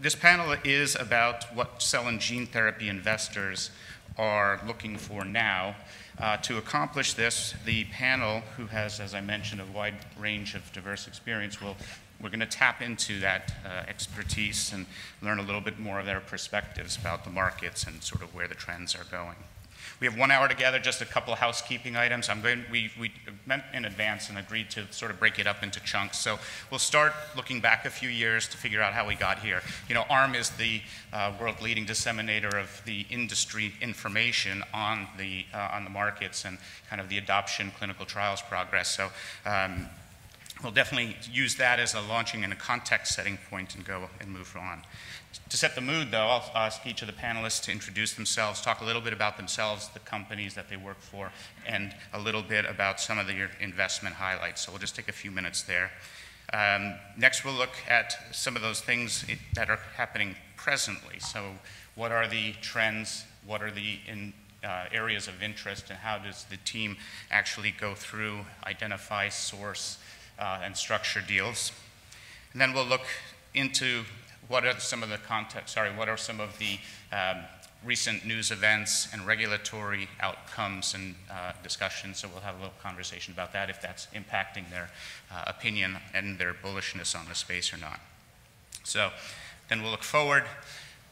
This panel is about what cell and gene therapy investors are looking for now. Uh, to accomplish this, the panel, who has, as I mentioned, a wide range of diverse experience, will we're going to tap into that uh, expertise and learn a little bit more of their perspectives about the markets and sort of where the trends are going. We have one hour together, just a couple of housekeeping items. I'm going, we, we met in advance and agreed to sort of break it up into chunks. So we'll start looking back a few years to figure out how we got here. You know, ARM is the uh, world leading disseminator of the industry information on the, uh, on the markets and kind of the adoption, clinical trials progress. So um, we'll definitely use that as a launching and a context setting point and go and move on. To set the mood, though, I'll ask each of the panelists to introduce themselves, talk a little bit about themselves, the companies that they work for, and a little bit about some of their investment highlights. So we'll just take a few minutes there. Um, next, we'll look at some of those things that are happening presently. So, what are the trends? What are the in, uh, areas of interest? And how does the team actually go through, identify, source, uh, and structure deals? And then we'll look into what are some of the context, sorry, what are some of the um, recent news events and regulatory outcomes and uh, discussions. So we'll have a little conversation about that if that's impacting their uh, opinion and their bullishness on the space or not. So then we'll look forward.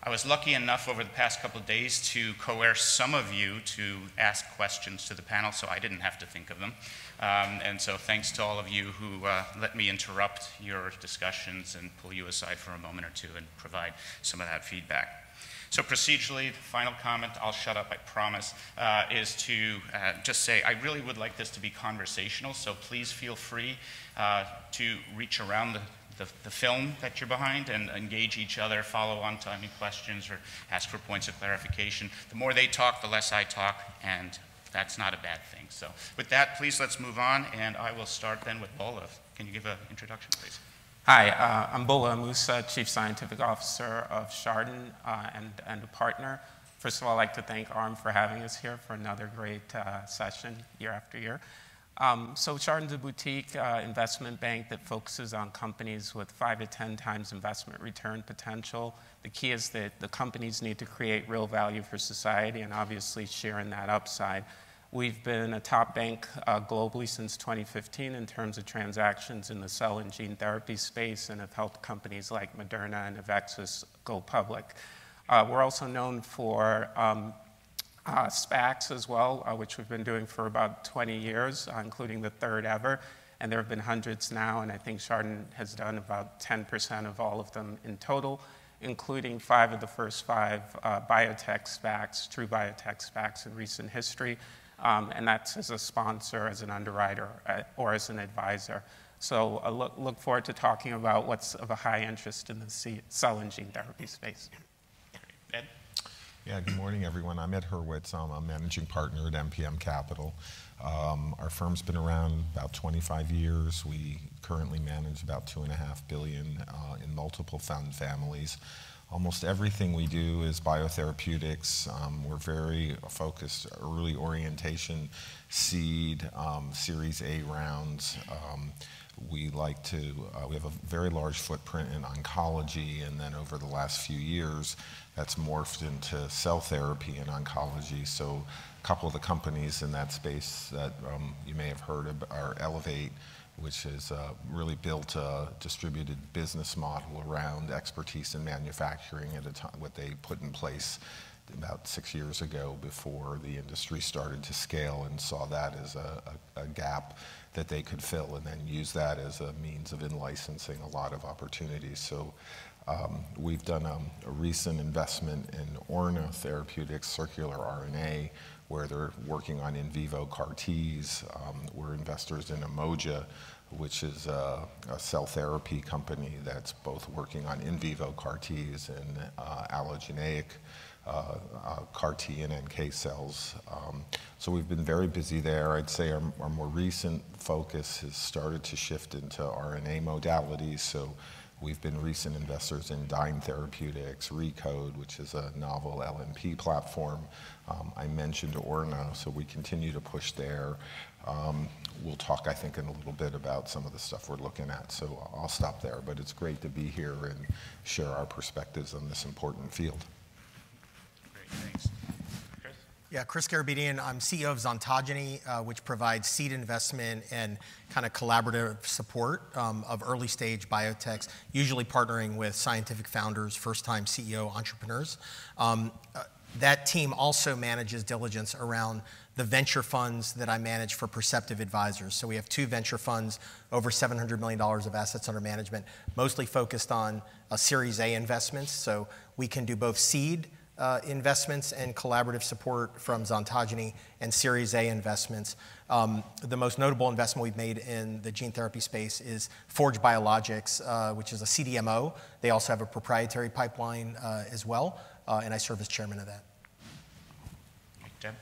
I was lucky enough over the past couple of days to coerce some of you to ask questions to the panel, so I didn't have to think of them. Um, and so thanks to all of you who uh, let me interrupt your discussions and pull you aside for a moment or two and provide some of that feedback. So procedurally, the final comment, I'll shut up, I promise, uh, is to uh, just say I really would like this to be conversational, so please feel free uh, to reach around the, the, the, film that you're behind and engage each other, follow on to any questions or ask for points of clarification. The more they talk, the less I talk, and that's not a bad thing. So with that, please let's move on, and I will start then with Gbola. Can you give an introduction, please? Hi, uh, I'm Gbola Amusa, Chief Scientific Officer of Chardan uh, and, and a partner. First of all, I'd like to thank ARM for having us here for another great uh, session year after year. Um, so Chardan's a boutique uh, investment bank that focuses on companies with five to 10 times investment return potential. The key is that the companies need to create real value for society and obviously sharing that upside. We've been a top bank uh, globally since 2015 in terms of transactions in the cell and gene therapy space and have helped companies like Moderna and Avexis go public. Uh, we're also known for um, uh, SPACs as well, uh, which we've been doing for about 20 years, uh, including the third ever. And there have been hundreds now, and I think Chardan has done about 10% of all of them in total, including five of the first five uh, biotech SPACs, true biotech SPACs in recent history um, and that's as a sponsor, as an underwriter, uh, or as an advisor. So I look, look, forward to talking about what's of a high interest in the cell and gene therapy space. Ed? Yeah, good morning, everyone. I'm Ed Hurwitz. I'm a managing partner at MPM Capital. Um, our firm's been around about 25 years. We currently manage about two and a half billion uh, in multiple fund families. Almost everything we do is biotherapeutics. Um, we're very focused early orientation, seed, um, Series A rounds. Um, we like to, uh, we have a very large footprint in oncology, and then over the last few years, that's morphed into cell therapy and oncology. So a couple of the companies in that space that um, you may have heard of are Elevate, which has uh, really built a distributed business model around expertise in manufacturing at a time, what they put in place about six years ago before the industry started to scale and saw that as a, a, a gap that they could fill and then use that as a means of in-licensing a lot of opportunities. So um, we've done um, a recent investment in Orna Therapeutics, circular RNA, where they're working on in vivo CAR Ts. Um, we're investors in Umoja, which is a, a, cell therapy company that's both working on in vivo CAR Ts and uh, allogeneic uh, uh, CAR T and NK cells. Um, so we've been very busy there. I'd say our, our, more recent focus has started to shift into RNA modalities. So We've been recent investors in Dyne Therapeutics, Recode, which is a novel LNP platform. Um, I mentioned Orna, so we continue to push there. Um, we'll talk, I think, in a little bit about some of the stuff we're looking at. So I'll stop there, but it's great to be here and share our perspectives on this important field. Great, thanks. Chris? Yeah, Chris Garabedian. I'm CEO of Xontogeny, uh, which provides seed investment and kind of collaborative support um, of early stage biotechs, usually partnering with scientific founders, first time CEO entrepreneurs. Um, uh, that team also manages diligence around the venture funds that I manage for Perceptive Advisors. So we have two venture funds, over $700 million of assets under management, mostly focused on Series A investments. So we can do both seed uh, investments and collaborative support from Xontogeny and Series A investments. Um, the most notable investment we've made in the gene therapy space is Forge Biologics, uh, which is a CDMO. They also have a proprietary pipeline uh, as well, uh, and I serve as chairman of that. Deb?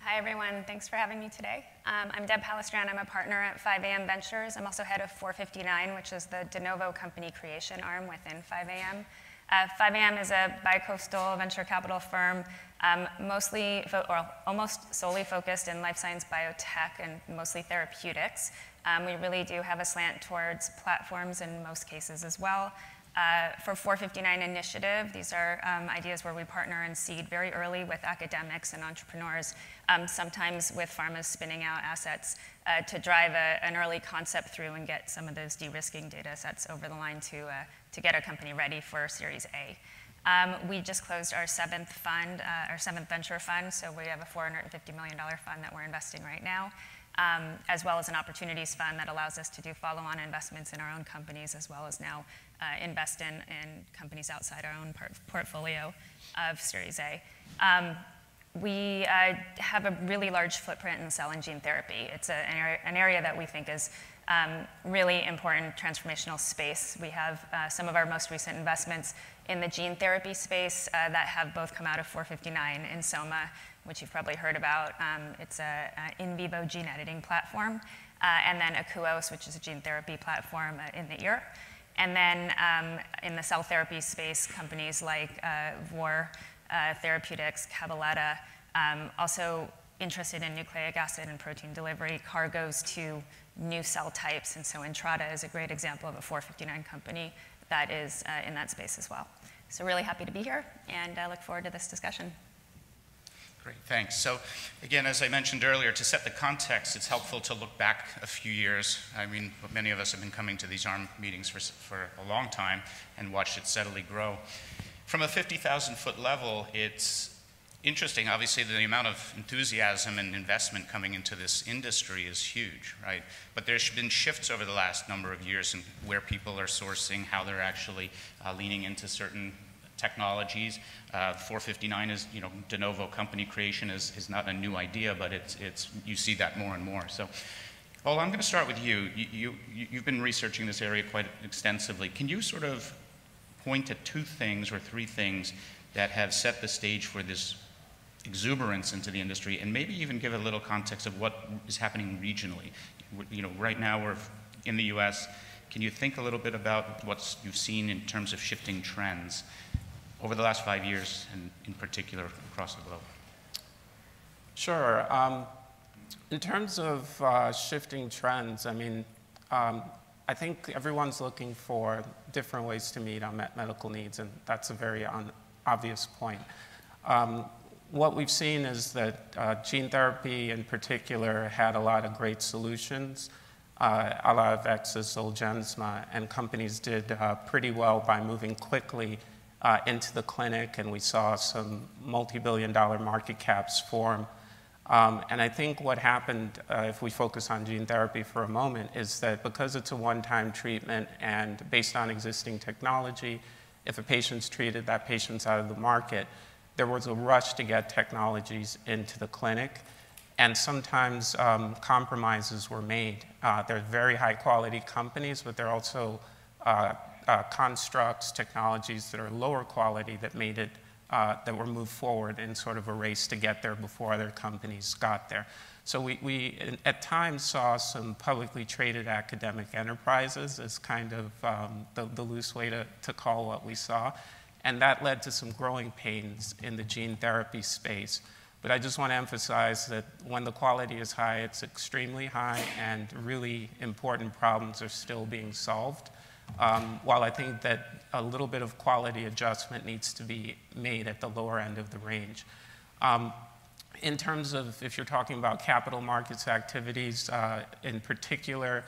Hi, everyone. Thanks for having me today. Um, I'm Deb Palestrant. I'm a partner at 5AM Ventures. I'm also head of 459, which is the de novo company creation arm within 5AM. Uh, 5AM is a bicoastal venture capital firm, um, mostly or almost solely focused in life science biotech and mostly therapeutics. Um, we really do have a slant towards platforms in most cases as well. Uh, for 459 Initiative, these are um, ideas where we partner and seed very early with academics and entrepreneurs, um, sometimes with pharmas spinning out assets uh, to drive a, an early concept through and get some of those de-risking data sets over the line to, uh, to get a company ready for Series A. Um, we just closed our seventh fund, uh, our seventh venture fund, so we have a $450 million fund that we're investing right now um, as well as an opportunities fund that allows us to do follow-on investments in our own companies, as well as now uh, invest in, in companies outside our own part- portfolio of Series A. Um, we uh, have a really large footprint in cell and gene therapy. It's a, an, area, that we think is um, really important transformational space. We have uh, some of our most recent investments in the gene therapy space uh, that have both come out of 459 and Ensoma which you've probably heard about. Um, it's an in vivo gene editing platform. Uh, and then Akouos, which is a gene therapy platform uh, in the ear. And then um, in the cell therapy space, companies like uh, Vor uh, Therapeutics, Cabaletta, um, also interested in nucleic acid and protein delivery, cargoes to new cell types. And so Entrada is a great example of a 459 company that is uh, in that space as well. So really happy to be here and I look forward to this discussion. Great, thanks. So, again, as I mentioned earlier, to set the context, it's helpful to look back a few years. I mean, many of us have been coming to these ARM meetings for, for a long time and watched it steadily grow. From a 50,000 foot level, it's interesting. Obviously, the amount of enthusiasm and investment coming into this industry is huge, right? But there's been shifts over the last number of years in where people are sourcing, how they're actually uh, leaning into certain technologies. Uh, 459 is, you know, de novo company creation is, is not a new idea, but it's, it's, you see that more and more. So, well, I'm going to start with you. You, you. You've been researching this area quite extensively. Can you sort of point to two things or three things that have set the stage for this exuberance into the industry and maybe even give a little context of what is happening regionally? You know, right now we're in the US. Can you think a little bit about what you've seen in terms of shifting trends over the last five years, and in particular across the globe? Sure. Um, in terms of uh, shifting trends, I mean, um, I think everyone's looking for different ways to meet unmet medical needs, and that's a very obvious point. Um, what we've seen is that uh, gene therapy in particular had a lot of great solutions, uh, a lot of Zolgensma, and companies did uh, pretty well by moving quickly uh, into the clinic, and we saw some multi-billion dollar market caps form. Um, and I think what happened, uh, if we focus on gene therapy for a moment, is that because it's a one-time treatment and based on existing technology, if a patient's treated, that patient's out of the market. There was a rush to get technologies into the clinic, and sometimes um, compromises were made. Uh, they're very high quality companies, but they're also uh, uh, constructs, technologies that are lower quality that made it uh, that were moved forward in sort of a race to get there before other companies got there. So we, we at times saw some publicly traded academic enterprises as kind of um, the, the loose way to, to call what we saw. And that led to some growing pains in the gene therapy space. But I just want to emphasize that when the quality is high, it's extremely high, and really important problems are still being solved. Um, while I think that a little bit of quality adjustment needs to be made at the lower end of the range. Um, in terms of if you're talking about capital markets activities, uh, in particular,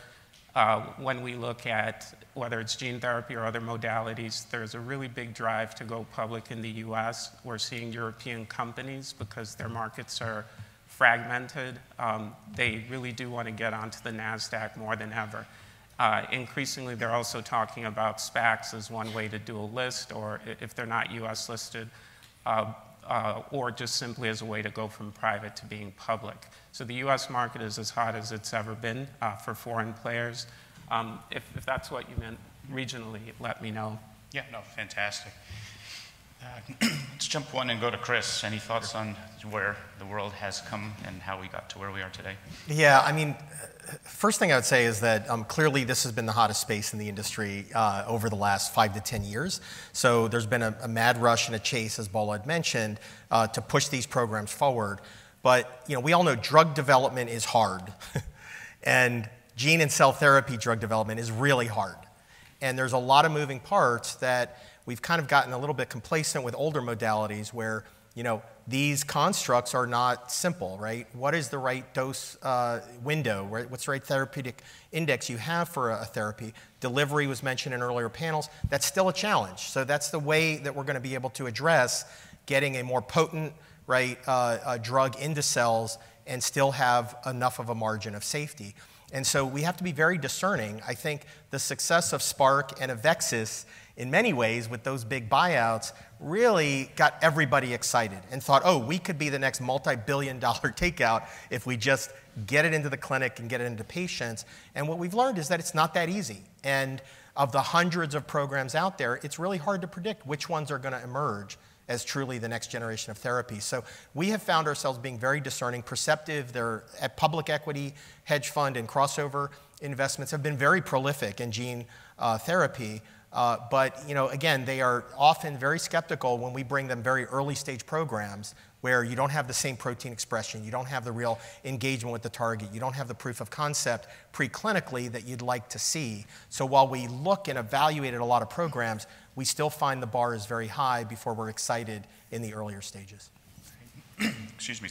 uh, when we look at whether it's gene therapy or other modalities, there's a really big drive to go public in the US. We're seeing European companies, because their markets are fragmented, um, they really do want to get onto the NASDAQ more than ever. Uh, increasingly, they're also talking about SPACs as one way to do a list, or if they're not US listed, uh, uh, or just simply as a way to go from private to being public. So the US market is as hot as it's ever been uh, for foreign players. Um, if, if, that's what you meant regionally, let me know. Yeah, no, fantastic. Uh, let's jump one and go to Chris. Any thoughts on where the world has come and how we got to where we are today? Yeah, I mean, first thing I would say is that um, clearly this has been the hottest space in the industry uh, over the last five to 10 years. So there's been a, a mad rush and a chase, as Gbola had mentioned, uh, to push these programs forward. But you know, we all know drug development is hard. and gene and cell therapy drug development is really hard. And there's a lot of moving parts that we've kind of gotten a little bit complacent with older modalities where you know, these constructs are not simple, right? What is the right dose uh, window? What's the right therapeutic index you have for a, a, therapy? Delivery was mentioned in earlier panels. That's still a challenge. So that's the way that we're going to be able to address getting a more potent, right, uh, drug into cells and still have enough of a margin of safety. And so we have to be very discerning. I think the success of Spark and Avexis in many ways, with those big buyouts, really got everybody excited and thought, oh, we could be the next multi billion dollar takeout if we just get it into the clinic and get it into patients. And what we've learned is that it's not that easy. And of the hundreds of programs out there, it's really hard to predict which ones are going to emerge as truly the next generation of therapy. So we have found ourselves being very discerning, perceptive. Their public equity, hedge fund, and crossover investments have been very prolific in gene uh, therapy. Uh, but you know, again, they are often very skeptical when we bring them very early stage programs where you don't have the same protein expression, you don't have the real engagement with the target, you don't have the proof of concept preclinically that you'd like to see. So while we look and evaluate a lot of programs, we still find the bar is very high before we're excited in the earlier stages. Excuse me.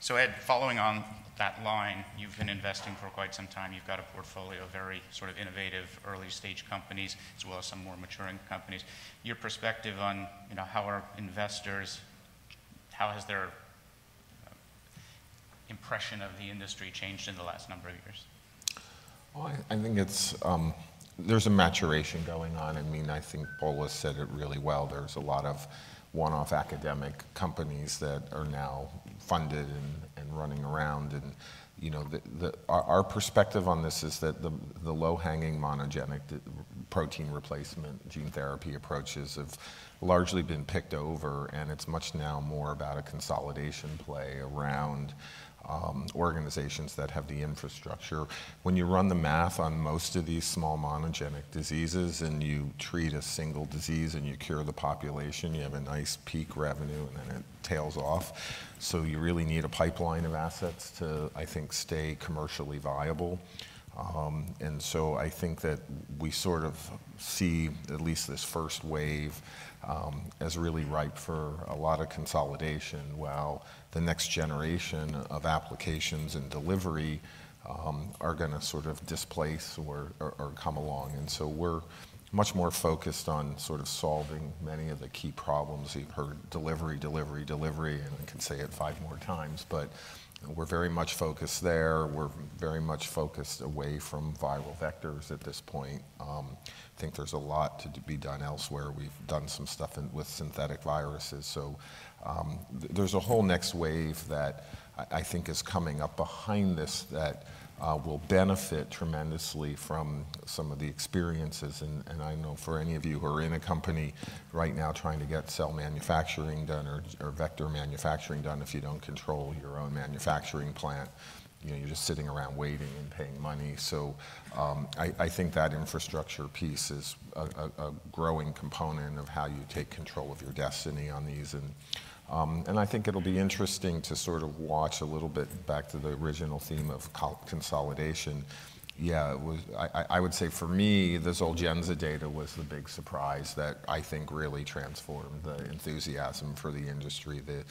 So Ed, following on that line, you've been investing for quite some time. You've got a portfolio of very sort of innovative early stage companies as well as some more maturing companies. Your perspective on you know, how are investors, how has their uh, impression of the industry changed in the last number of years? Well, I, I think it's, um, there's a maturation going on. I mean, I think Gbola said it really well. There's a lot of one-off academic companies that are now funded and, and running around. And you know, the, the, our, our, perspective on this is that the, the low-hanging monogenic protein replacement gene therapy approaches have largely been picked over, and it's much now more about a consolidation play around um, organizations that have the infrastructure. When you run the math on most of these small monogenic diseases and you treat a single disease and you cure the population, you have a nice peak revenue and then it tails off. So you really need a pipeline of assets to, I think, stay commercially viable. Um, and so I think that we sort of see at least this first wave um, as really ripe for a lot of consolidation, while the next generation of applications and delivery um, are going to sort of displace or, or, or, come along. And so we're much more focused on sort of solving many of the key problems. You've heard delivery, delivery, delivery, and I can say it five more times, but we're very much focused there. We're very much focused away from viral vectors at this point. Um, I think there's a lot to be done elsewhere. We've done some stuff in, with synthetic viruses. So um, th there's a whole next wave that I, I, think is coming up behind this that uh, will benefit tremendously from some of the experiences. And, and, I know for any of you who are in a company right now trying to get cell manufacturing done or, or vector manufacturing done, if you don't control your own manufacturing plant, you know, you're just sitting around waiting and paying money. So um, I, I, think that infrastructure piece is a, a, a, growing component of how you take control of your destiny on these. And, um, and I think it'll be interesting to sort of watch a little bit back to the original theme of consolidation. Yeah, was, I, I would say for me, the Zolgensma data was the big surprise that I think really transformed the enthusiasm for the industry. The,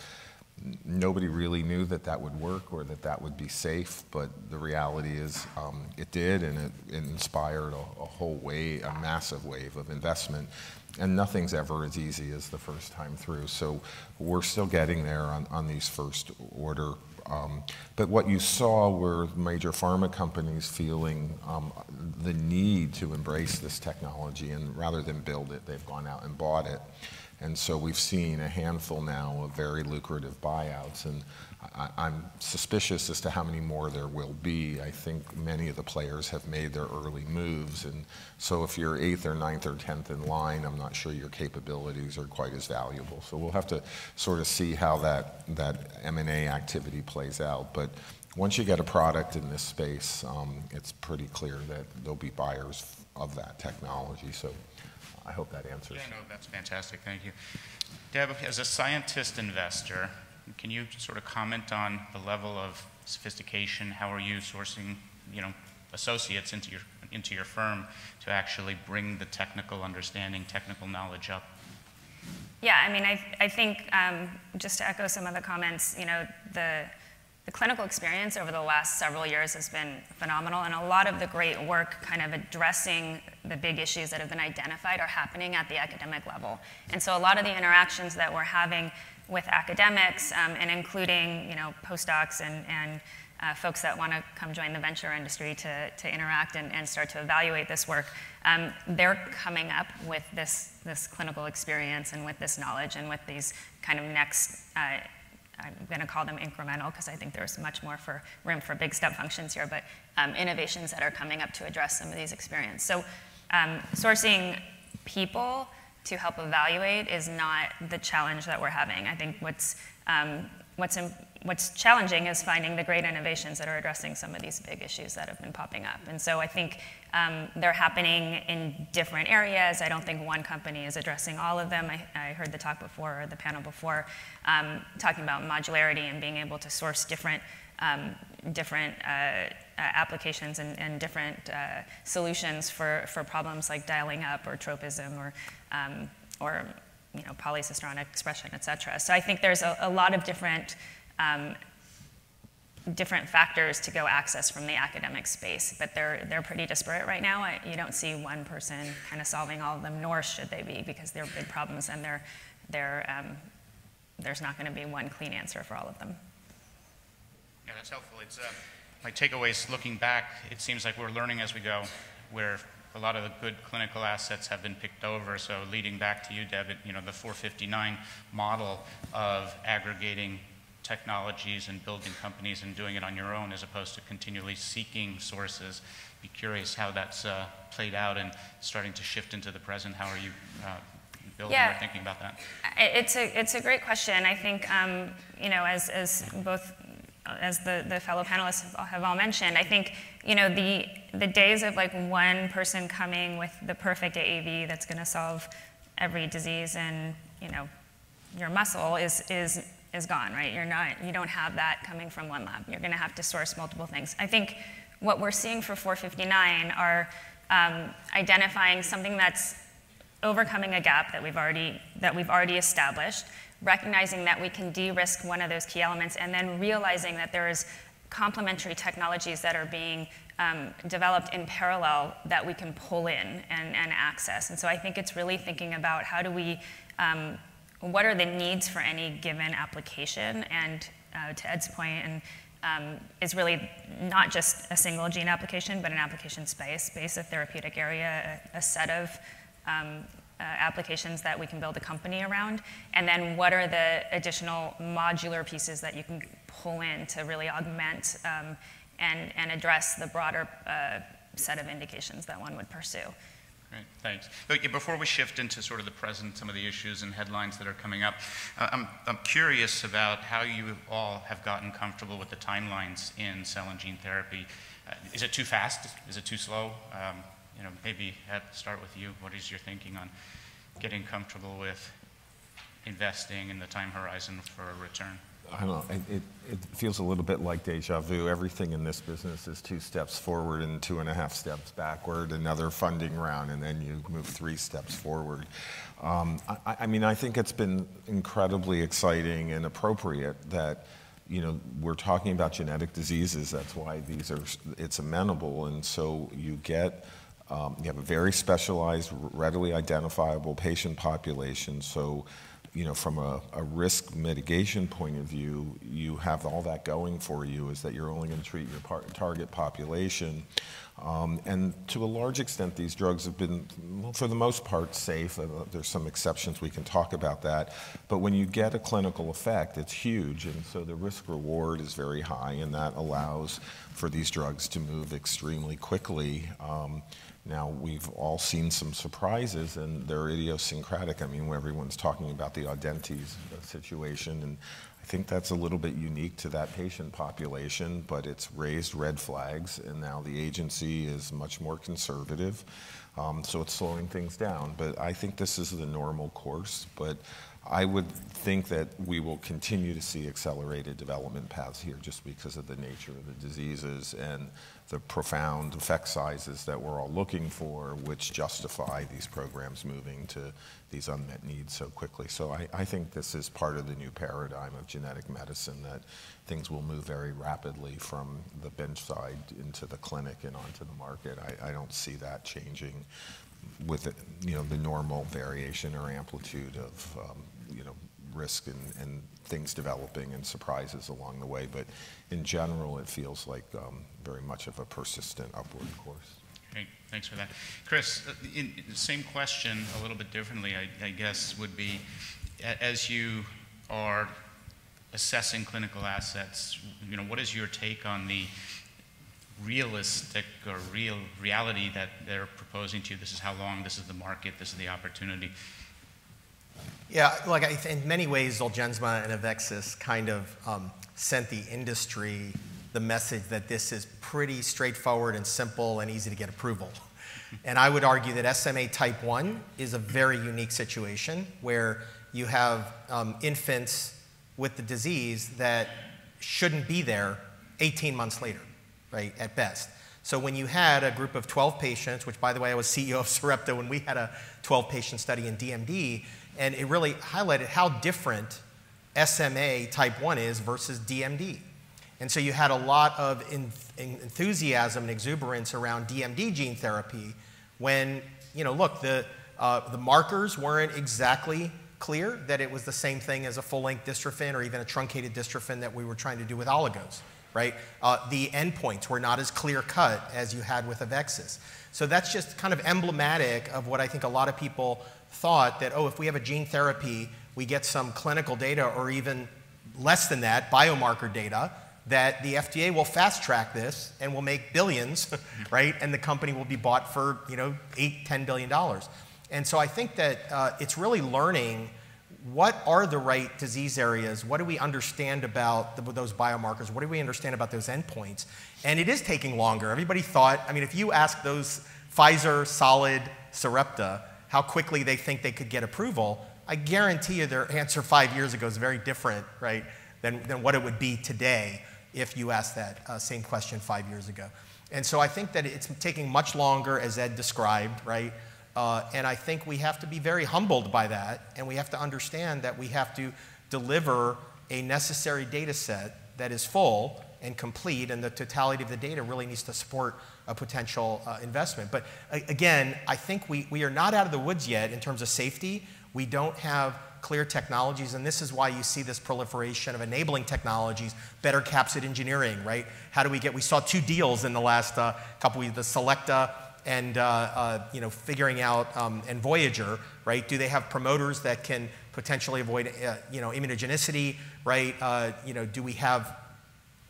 nobody really knew that that would work or that that would be safe, but the reality is um, it did, and it, it inspired a, a, whole wave, a massive wave of investment. And nothing's ever as easy as the first time through. So we're still getting there on, on these first order. Um, but what you saw were major pharma companies feeling um, the need to embrace this technology, and rather than build it, they've gone out and bought it. And so we've seen a handful now of very lucrative buyouts. And I, am suspicious as to how many more there will be. I think many of the players have made their early moves. And so if you're eighth or ninth or tenth in line, I'm not sure your capabilities are quite as valuable. So we'll have to sort of see how that, that M&A activity plays out. But once you get a product in this space, um, it's pretty clear that there'll be buyers of that technology. So I hope that answers. Yeah, no, that's fantastic. Thank you. Deb, as a scientist investor, can you sort of comment on the level of sophistication? How are you sourcing, you know, associates into your into your firm to actually bring the technical understanding, technical knowledge up? Yeah, I mean, I, I think um, just to echo some of the comments, you know, the the clinical experience over the last several years has been phenomenal, and a lot of the great work kind of addressing the big issues that have been identified are happening at the academic level. And so a lot of the interactions that we're having with academics um, and including, you know, postdocs and, and uh, folks that want to come join the venture industry to, to interact and, and start to evaluate this work, um, they're coming up with this, this clinical experience and with this knowledge and with these kind of next uh, I'm going to call them incremental because I think there's much more for room for big step functions here, but um, innovations that are coming up to address some of these experiences. So um, sourcing people to help evaluate is not the challenge that we're having. I think what's, um, what's, what's challenging is finding the great innovations that are addressing some of these big issues that have been popping up. And so I think um, they're happening in different areas. I don't think one company is addressing all of them. I, I heard the talk before, or the panel before, um, talking about modularity and being able to source different, um, different uh, uh, applications and, and different uh, solutions for, for problems like dialing up or tropism or, um, or you know, polycistronic expression, et cetera. So I think there's a, a lot of different um, different factors to go access from the academic space, but they're, they're pretty disparate right now. I, you don't see one person kind of solving all of them, nor should they be, because they're big problems and they're, they're, um, there's not going to be one clean answer for all of them. Yeah, that's helpful. It's, uh, my takeaways looking back, it seems like we're learning as we go, where a lot of the good clinical assets have been picked over. So leading back to you, Deb, you know, the 459 model of aggregating technologies and building companies and doing it on your own as opposed to continually seeking sources. Be curious how that's uh, played out and starting to shift into the present. How are you uh, building yeah. or thinking about that? It's a, it's a great question. I think, um, you know, as, as both as the, the fellow panelists have, all mentioned, I think, you know, the, the days of like one person coming with the perfect AAV that's going to solve every disease and, you know, your muscle is, is is gone, right? You're not, you don't have that coming from one lab. You're going to have to source multiple things. I think what we're seeing for 459 are um, identifying something that's overcoming a gap that we've already that we've already established, recognizing that we can de-risk one of those key elements, and then realizing that there is complementary technologies that are being um, developed in parallel that we can pull in and, and, access. And so I think it's really thinking about how do we um, what are the needs for any given application? And uh, to Ed's point, and um, is really not just a single gene application, but an application space, space, a therapeutic area, a, a set of um, uh, applications that we can build a company around. And then what are the additional modular pieces that you can pull in to really augment um, and, and address the broader uh, set of indications that one would pursue. Great, thanks. Look, before we shift into sort of the present, some of the issues and headlines that are coming up, uh, I'm, I'm curious about how you all have gotten comfortable with the timelines in cell and gene therapy. Uh, is it too fast? Is it too slow? Um, you know, maybe I'd start with you. What is your thinking on getting comfortable with investing in the time horizon for a return? I don't know. It, it, feels a little bit like deja vu. Everything in this business is two steps forward and two and a half steps backward, another funding round, and then you move three steps forward. Um, I, I, mean, I think it's been incredibly exciting and appropriate that, you know, we're talking about genetic diseases. That's why these are, it's amenable. And so you get, um, you have a very specialized, readily identifiable patient population. So you know, from a, a, risk mitigation point of view, you have all that going for you is that you're only going to treat your target population. Um, and to a large extent, these drugs have been, for the most part, safe. Uh, there's some exceptions, we can talk about that. But when you get a clinical effect, it's huge. And so the risk reward is very high, and that allows for these drugs to move extremely quickly. Um, now, we've all seen some surprises, and they're idiosyncratic. I mean, everyone's talking about the Audentes situation, and think that's a little bit unique to that patient population, but it's raised red flags, and now the agency is much more conservative. Um, so it's slowing things down. But I think this is the normal course. But I would think that we will continue to see accelerated development paths here just because of the nature of the diseases and the profound effect sizes that we're all looking for, which justify these programs moving to these unmet needs so quickly. So I, I, think this is part of the new paradigm of genetic medicine that things will move very rapidly from the bench side into the clinic and onto the market. I, I don't see that changing with you know the normal variation or amplitude of um, you know risk and, and things developing and surprises along the way. But in general, it feels like um, very much of a persistent upward course. Great, thanks for that. Chris, uh, in, in same question, a little bit differently, I, I guess, would be as you are assessing clinical assets, you know, what is your take on the realistic or real reality that they're proposing to you? This is how long, this is the market, this is the opportunity. Yeah, like I, in many ways, Zolgensma and Avexis kind of um, sent the industry the message that this is pretty straightforward and simple and easy to get approval. And I would argue that SMA type 1 is a very unique situation where you have um, infants with the disease that shouldn't be there 18 months later, right, at best. So when you had a group of 12 patients, which by the way, I was CEO of Sarepta when we had a 12 patient study in DMD, and it really highlighted how different SMA type 1 is versus DMD. And so you had a lot of enthusiasm and exuberance around DMD gene therapy when, you know, look, the, uh, the markers weren't exactly clear that it was the same thing as a full length dystrophin or even a truncated dystrophin that we were trying to do with oligos, right? Uh, the endpoints were not as clear cut as you had with Avexis. So that's just kind of emblematic of what I think a lot of people thought that, oh, if we have a gene therapy, we get some clinical data or even less than that, biomarker data, that the FDA will fast track this and will make billions, right? And the company will be bought for, you know, eight, ten billion dollars. And so I think that uh, it's really learning what are the right disease areas? What do we understand about the, those biomarkers? What do we understand about those endpoints? And it is taking longer. Everybody thought, I mean, if you ask those Pfizer, Solid, Sarepta, how quickly they think they could get approval, I guarantee you their answer five years ago is very different, right, than, than what it would be today if you asked that uh, same question five years ago. And so I think that it's taking much longer, as Ed described, right? Uh, and I think we have to be very humbled by that, and we have to understand that we have to deliver a necessary data set that is full and complete, and the totality of the data really needs to support a potential uh, investment. But again, I think we, we are not out of the woods yet in terms of safety. We don't have clear technologies, and this is why you see this proliferation of enabling technologies, better capsid engineering, right? How do we get, we saw two deals in the last uh, couple weeks, the Selecta and, uh, uh, you know, figuring out, um, and Voyager, right? Do they have promoters that can potentially avoid, uh, you know, immunogenicity, right? Uh, you know, do we have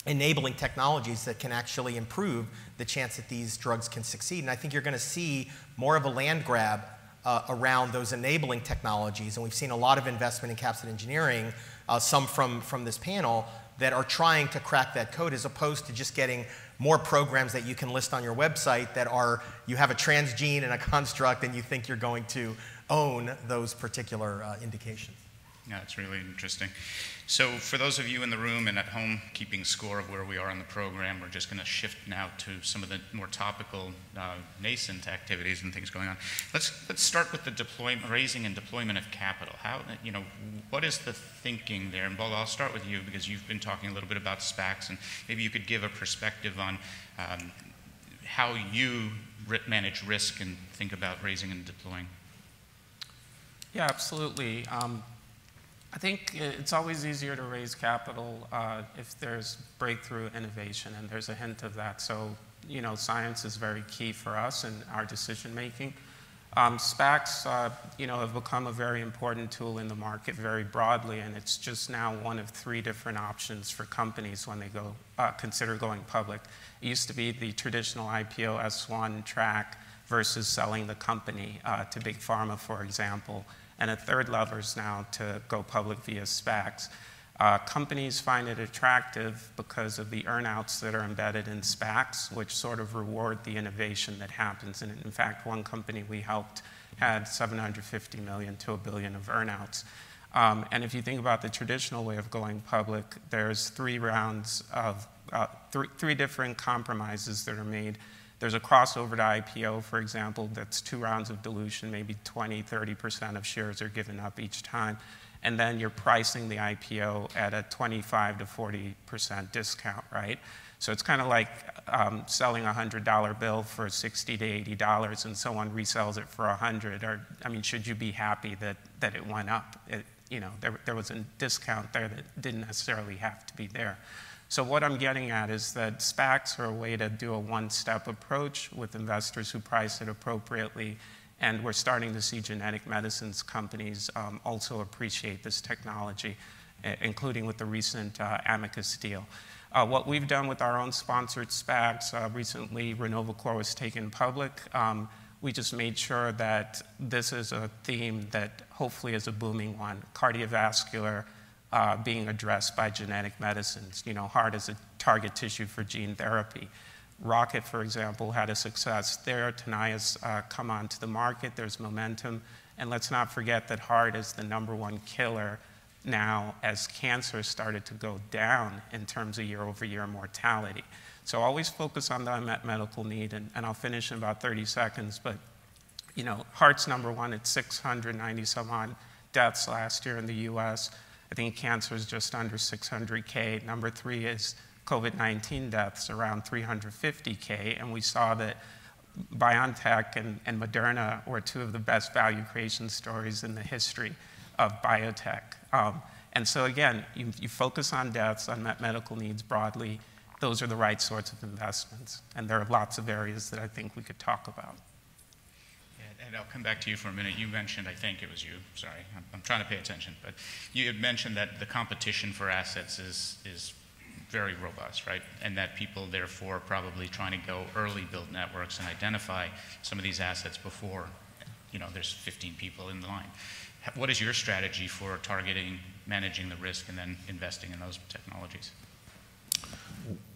enabling technologies that can actually improve the chance that these drugs can succeed. And I think you're going to see more of a land grab uh, around those enabling technologies. And we've seen a lot of investment in capsid engineering, uh, some from, from this panel, that are trying to crack that code as opposed to just getting more programs that you can list on your website that are you have a transgene and a construct and you think you're going to own those particular uh, indications. Yeah, it's really interesting. So, for those of you in the room and at home keeping score of where we are in the program, we're just going to shift now to some of the more topical, uh, nascent activities and things going on. Let's let's start with the deployment, raising and deployment of capital. How you know what is the thinking there? And Gbola, I'll start with you because you've been talking a little bit about SPACs, and maybe you could give a perspective on um, how you manage risk and think about raising and deploying. Yeah, absolutely. Um, I think it's always easier to raise capital uh, if there's breakthrough innovation, and there's a hint of that. So, you know, science is very key for us in our decision making. Um, SPACs, uh, you know, have become a very important tool in the market very broadly, and it's just now one of three different options for companies when they go uh, consider going public. It used to be the traditional IPO S1 track versus selling the company uh, to big pharma, for example and a third lever is now to go public via SPACs. Uh, companies find it attractive because of the earnouts that are embedded in SPACs, which sort of reward the innovation that happens. And in fact, one company we helped had 750 million to a billion of earnouts. Um, and if you think about the traditional way of going public, there's three rounds of uh, th- three different compromises that are made there's a crossover to IPO, for example, that's two rounds of dilution, maybe 20, 30% of shares are given up each time. And then you're pricing the IPO at a 25 to 40% discount, right? So it's kind of like um, selling a $100 bill for 60 to $80 and someone resells it for 100 or I mean should you be happy that, that it went up? It, you know, there, there was a discount there that didn't necessarily have to be there. So what I'm getting at is that SPACs are a way to do a one-step approach with investors who price it appropriately, and we're starting to see genetic medicines companies um, also appreciate this technology, including with the recent uh, Amicus deal. Uh, what we've done with our own sponsored SPACs, uh, recently Renovacor was taken public. Um, we just made sure that this is a theme that hopefully is a booming one, cardiovascular, uh, being addressed by genetic medicines. You know, heart is a target tissue for gene therapy. Rocket, for example, had a success there. Tenaya's uh, come onto the market. There's momentum. And let's not forget that heart is the number one killer now as cancer started to go down in terms of year over year mortality. So always focus on the unmet medical need. And, and I'll finish in about 30 seconds. But, you know, heart's number one at 690 some odd deaths last year in the US. I think cancer is just under 600K. Number three is COVID 19 deaths, around 350K. And we saw that BioNTech and, and Moderna were two of the best value creation stories in the history of biotech. Um, and so, again, you, you focus on deaths, unmet medical needs broadly. Those are the right sorts of investments. And there are lots of areas that I think we could talk about. And I'll come back to you for a minute. You mentioned, I think it was you, sorry, I'm, I'm trying to pay attention, but you had mentioned that the competition for assets is, is very robust, right? And that people, therefore, are probably trying to go early build networks and identify some of these assets before, you know, there's 15 people in the line. What is your strategy for targeting, managing the risk, and then investing in those technologies?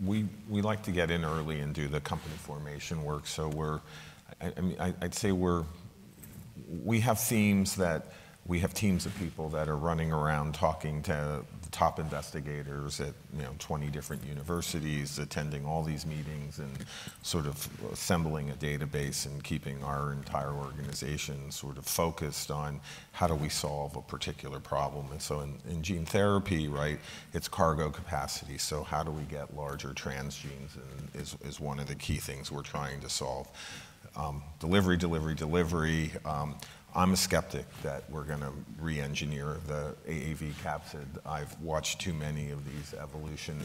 We, we like to get in early and do the company formation work. So we're, I, I mean, I, I'd say we're we have themes that we have teams of people that are running around talking to the top investigators at you know 20 different universities, attending all these meetings and sort of assembling a database and keeping our entire organization sort of focused on how do we solve a particular problem. And so in, in gene therapy, right, it's cargo capacity. So how do we get larger transgenes and is, is one of the key things we're trying to solve um, delivery, delivery, delivery. Um, I'm a skeptic that we're going to re-engineer the AAV capsid. I've watched too many of these evolution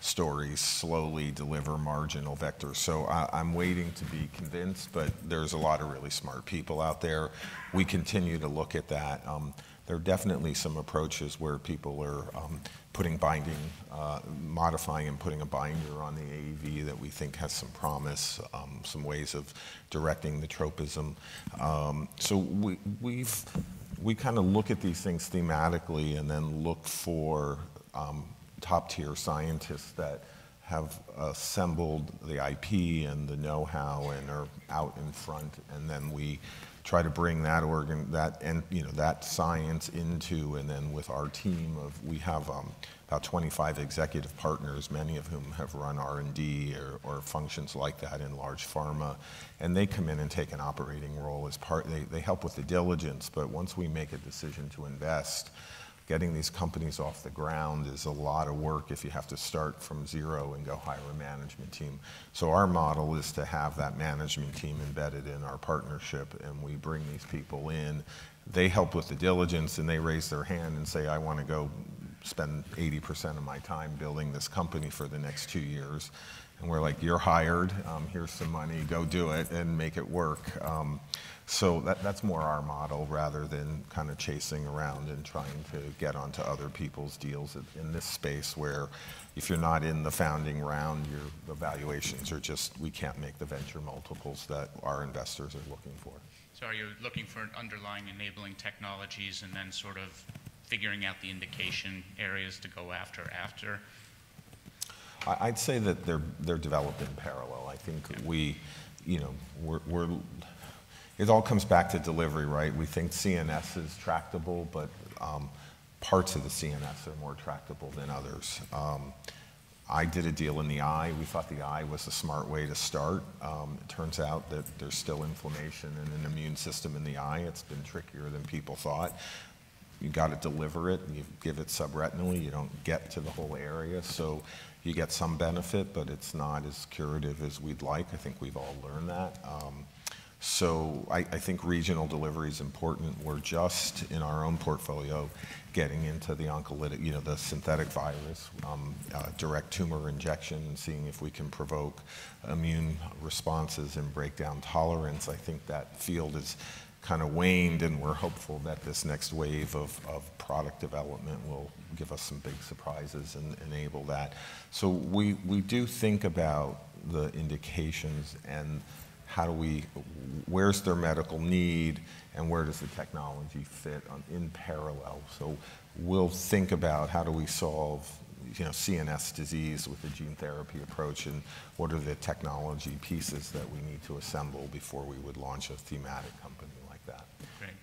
stories slowly deliver marginal vectors. So I, am waiting to be convinced, but there's a lot of really smart people out there. We continue to look at that. Um, there are definitely some approaches where people are um, putting binding, uh, modifying and putting a binder on the AAV that we think has some promise, um, some ways of directing the tropism. Um, so we, we've, we kind of look at these things thematically and then look for um, top tier scientists that have assembled the IP and the know-how and are out in front, and then we try to bring that organ, that and you know that science into, and then with our team of we have um, about 25 executive partners, many of whom have run R&D or, or, functions like that in large pharma, and they come in and take an operating role as part. They, they help with the diligence, but once we make a decision to invest getting these companies off the ground is a lot of work if you have to start from zero and go hire a management team. So our model is to have that management team embedded in our partnership and we bring these people in. They help with the diligence and they raise their hand and say, I want to go spend 80% of my time building this company for the next two years. And we're like, you're hired, um, here's some money, go do it and make it work. Um, so that, that's more our model rather than kind of chasing around and trying to get onto other people's deals in this space where if you're not in the founding round, your the valuations are just, we can't make the venture multiples that our investors are looking for. So are you looking for underlying enabling technologies and then sort of figuring out the indication areas to go after after? I'd say that they're, they're developed in parallel. I think we, you know, we're, we're it all comes back to delivery, right? We think CNS is tractable, but um, parts of the CNS are more tractable than others. Um, I did a deal in the eye. We thought the eye was a smart way to start. Um, it turns out that there's still inflammation and an immune system in the eye. It's been trickier than people thought. You got to deliver it. You give it subretinally. You don't get to the whole area. So you get some benefit, but it's not as curative as we'd like. I think we've all learned that. Um, so I, I, think regional delivery is important. We're just in our own portfolio getting into the oncolytic, you know, the synthetic virus, um, uh, direct tumor injection, and seeing if we can provoke immune responses and break down tolerance. I think that field is kind of waned, and we're hopeful that this next wave of, of product development will give us some big surprises and enable that. So we, we do think about the indications and how do we, where's their medical need and where does the technology fit on, in parallel? So we'll think about how do we solve you know, CNS disease with the gene therapy approach and what are the technology pieces that we need to assemble before we would launch a thematic company.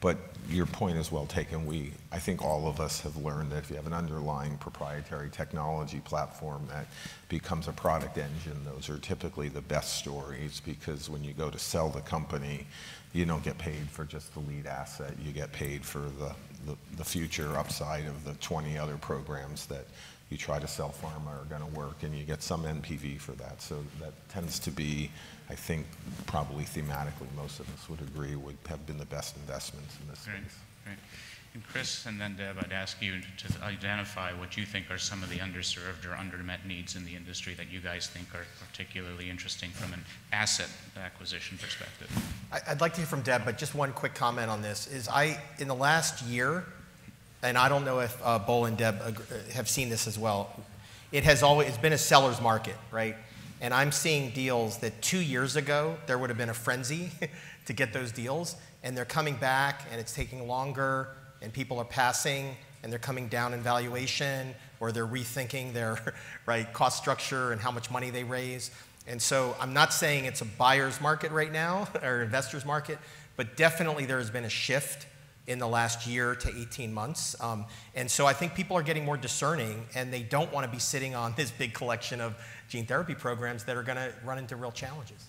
But your point is well taken. We, I think all of us have learned that if you have an underlying proprietary technology platform that becomes a product engine, those are typically the best stories because when you go to sell the company, you don't get paid for just the lead asset. You get paid for the, the, the future upside of the 20 other programs that you try to sell pharma are going to work, and you get some NPV for that. So that tends to be I think probably thematically most of us would agree would have been the best investments in this space. Right. And Chris and then Deb, I'd ask you to identify what you think are some of the underserved or undermet needs in the industry that you guys think are particularly interesting from an asset acquisition perspective. I'd like to hear from Deb, but just one quick comment on this is I, in the last year, and I don't know if uh, Bola and Deb have seen this as well, it has always it's been a seller's market, right? And I'm seeing deals that two years ago there would have been a frenzy to get those deals, and they're coming back and it's taking longer, and people are passing and they're coming down in valuation or they're rethinking their right cost structure and how much money they raise. And so I'm not saying it's a buyer's market right now or investor's market, but definitely there has been a shift in the last year to 18 months. Um, and so I think people are getting more discerning and they don't want to be sitting on this big collection of gene therapy programs that are going to run into real challenges.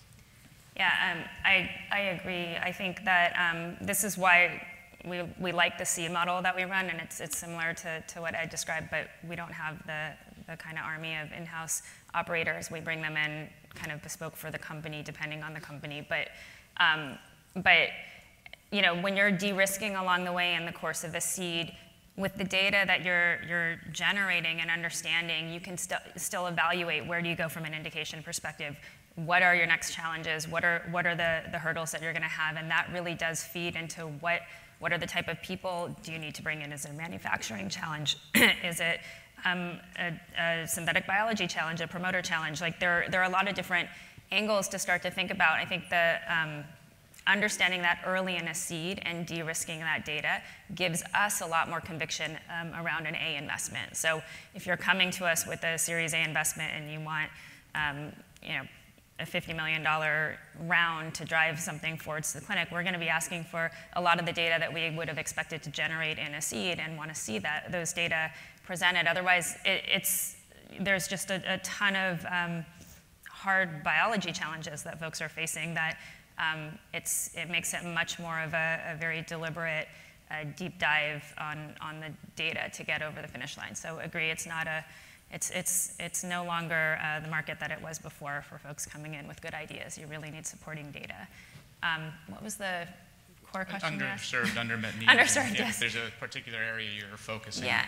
Yeah, um, I, I agree. I think that um, this is why we, we like the C model that we run, and it's, it's similar to, to what Ed described, but we don't have the, the kind of army of in house operators. We bring them in kind of bespoke for the company, depending on the company. But, um, but you know, when you're de risking along the way in the course of a seed, with the data that you're, you're generating and understanding, you can st- still evaluate where do you go from an indication perspective. What are your next challenges? What are, what are the, the hurdles that you're going to have? And that really does feed into what, what are the type of people do you need to bring in? Is it a manufacturing challenge? Is it um, a, a, synthetic biology challenge, a promoter challenge? Like there, there are a lot of different angles to start to think about. I think the um, understanding that early in a seed and de-risking that data gives us a lot more conviction um, around an A investment. So if you're coming to us with a Series A investment and you want, um, you know, a $50 million round to drive something forwards to the clinic, we're going to be asking for a lot of the data that we would have expected to generate in a seed and want to see that those data presented. Otherwise, it, it's there's just a, a ton of um, hard biology challenges that folks are facing that um, it's, it makes it much more of a, a very deliberate uh, deep dive on, on the data to get over the finish line. So agree, it's not a, it's, it's, it's no longer uh, the market that it was before for folks coming in with good ideas. You really need supporting data. Um, what was the core question? Underserved, undermet needs. Underserved, yes. There's a particular area you're focusing. Yeah.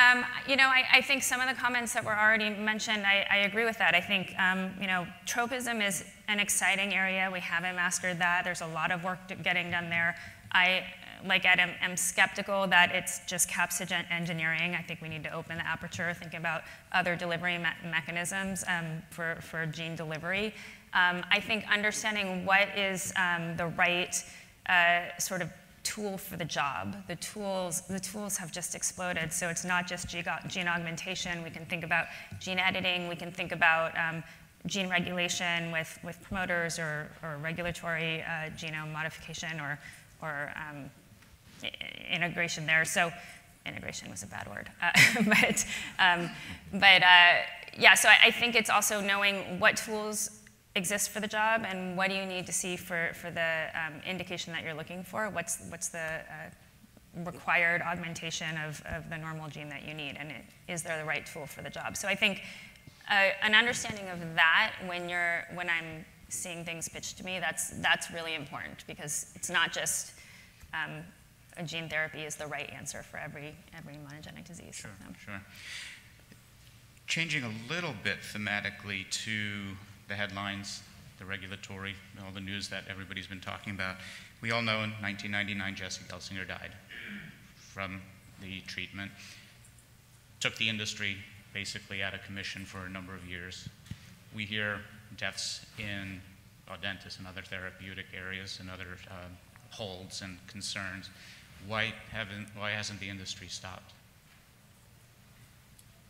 Um, you know, I, I, think some of the comments that were already mentioned, I, I agree with that. I think, um, you know, tropism is an exciting area. We haven't mastered that. There's a lot of work getting done there. I, like Ed, am, am skeptical that it's just capsid engineering. I think we need to open the aperture, think about other delivery me mechanisms um, for, for gene delivery. Um, I think understanding what is um, the right uh, sort of tool for the job. The tools, the tools have just exploded. So it's not just gene augmentation. We can think about gene editing. We can think about um, gene regulation with, with promoters or, or regulatory uh, genome modification or, or um, integration there. So integration was a bad word. Uh, but um, but uh, yeah, so I, I think it's also knowing what tools exist for the job and what do you need to see for, for the um, indication that you're looking for? What's, what's the uh, required augmentation of, of the normal gene that you need? And it, is there the right tool for the job? So I think uh, an understanding of that when, you're, when I'm seeing things pitched to me, that's, that's really important because it's not just um, a gene therapy is the right answer for every, every monogenic disease. Sure, so. sure. Changing a little bit thematically to the headlines, the regulatory, all the news that everybody's been talking about. We all know in 1999 Jesse Gelsinger died from the treatment. Took the industry basically out of commission for a number of years. We hear deaths in dentists and other therapeutic areas and other uh, holds and concerns. Why, haven't, why hasn't the industry stopped?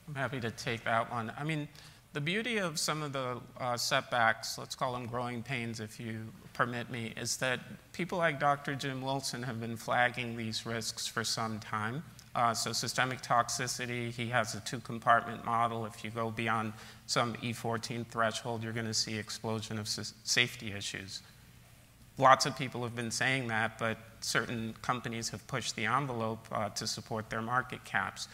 I'm happy to take that one. I mean, the beauty of some of the uh, setbacks, let's call them growing pains if you permit me, is that people like Dr. Jim Wilson have been flagging these risks for some time. Uh, so systemic toxicity, he has a two-compartment model. If you go beyond some E14 threshold, you're going to see explosion of safety issues. Lots of people have been saying that, but certain companies have pushed the envelope uh, to support their market caps.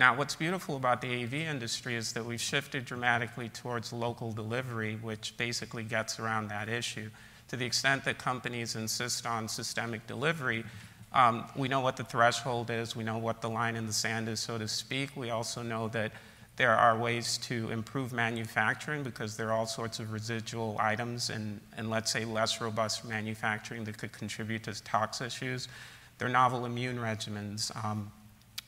Now, what's beautiful about the AV industry is that we've shifted dramatically towards local delivery, which basically gets around that issue. To the extent that companies insist on systemic delivery, um, we know what the threshold is, we know what the line in the sand is, so to speak. We also know that there are ways to improve manufacturing because there are all sorts of residual items and, and let's say less robust manufacturing that could contribute to tox issues. There are novel immune regimens. Um,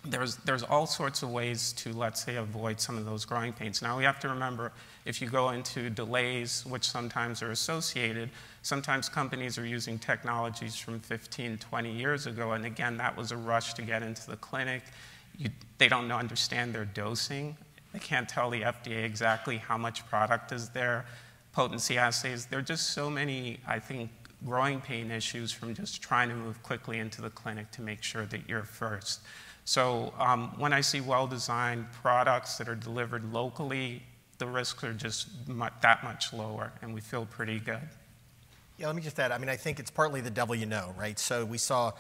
there's, there's all sorts of ways to, let's say, avoid some of those growing pains. Now, we have to remember if you go into delays, which sometimes are associated, sometimes companies are using technologies from 15, 20 years ago, and again, that was a rush to get into the clinic. You, they don't understand their dosing. They can't tell the FDA exactly how much product is there. Potency assays, there are just so many, I think, growing pain issues from just trying to move quickly into the clinic to make sure that you're first. So um, when I see well-designed products that are delivered locally, the risks are just that much lower, and we feel pretty good. Yeah, let me just add. I mean, I think it's partly the devil you know, right? So we saw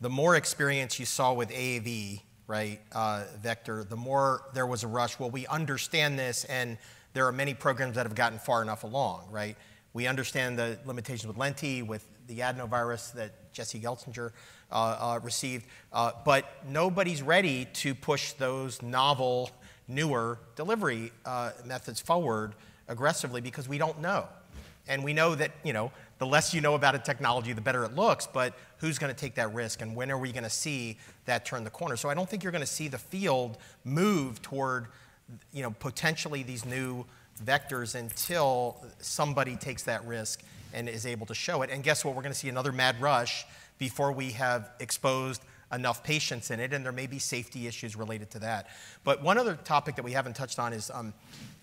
the more experience you saw with AAV, right, uh, vector, the more there was a rush. Well, we understand this, and there are many programs that have gotten far enough along, right? We understand the limitations with Lenti, with the adenovirus that Jesse Gelsinger received, uh, but nobody's ready to push those novel, newer delivery uh, methods forward aggressively because we don't know. And we know that, you know, the less you know about a technology, the better it looks, but who's going to take that risk and when are we going to see that turn the corner? So I don't think you're going to see the field move toward, you know, potentially these new vectors until somebody takes that risk and is able to show it. And guess what? We're going to see another mad rush before we have exposed enough patients in it, and there may be safety issues related to that. But one other topic that we haven't touched on is um,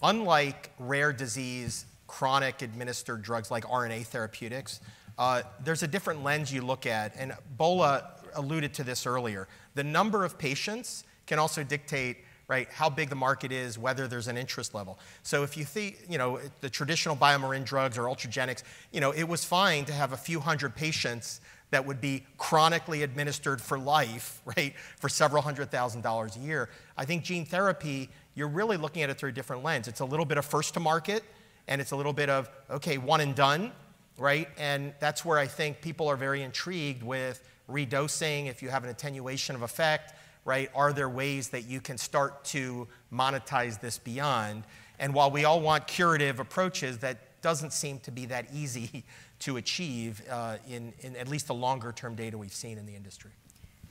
unlike rare disease, chronic administered drugs like RNA therapeutics, uh, there's a different lens you look at. And Bola alluded to this earlier. The number of patients can also dictate right? How big the market is, whether there's an interest level. So if you think, you know, the traditional BioMarin drugs or Ultragenyx, you know, it was fine to have a few hundred patients that would be chronically administered for life, right, for several hundred thousand dollars a year. I think gene therapy, you're really looking at it through a different lens. It's a little bit of first to market, and it's a little bit of, okay, one and done, right? And that's where I think people are very intrigued with redosing, if you have an attenuation of effect, right? Are there ways that you can start to monetize this beyond? And while we all want curative approaches, that doesn't seem to be that easy to achieve uh, in, in at least the longer term data we've seen in the industry.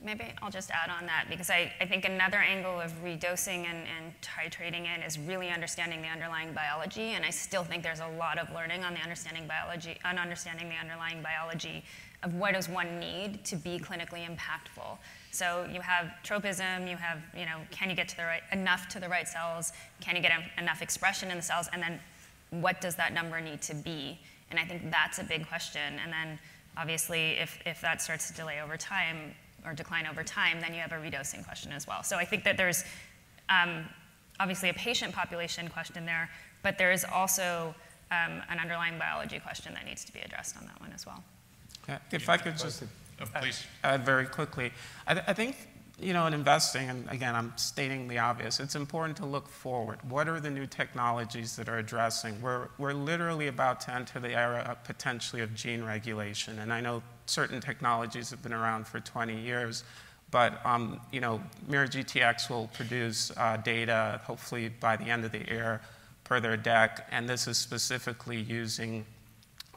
Maybe I'll just add on that because I, I think another angle of redosing and, and titrating it is really understanding the underlying biology. And I still think there's a lot of learning on the understanding biology, on understanding the underlying biology of what does one need to be clinically impactful. So you have tropism, you have, you know, can you get to the right, enough to the right cells? Can you get enough expression in the cells? And then what does that number need to be? And I think that's a big question. And then obviously, if, if that starts to delay over time or decline over time, then you have a redosing question as well. So I think that there's um, obviously a patient population question there, but there is also um, an underlying biology question that needs to be addressed on that one as well. Yeah, if I could just oh, please. add very quickly, I, th- I think you know, in investing, and again, I'm stating the obvious, it's important to look forward. What are the new technologies that are addressing? We're, we're literally about to enter the era potentially of gene regulation. And I know certain technologies have been around for 20 years, but um, you know, MeiraGTx will produce uh, data hopefully by the end of the year per their deck, and this is specifically using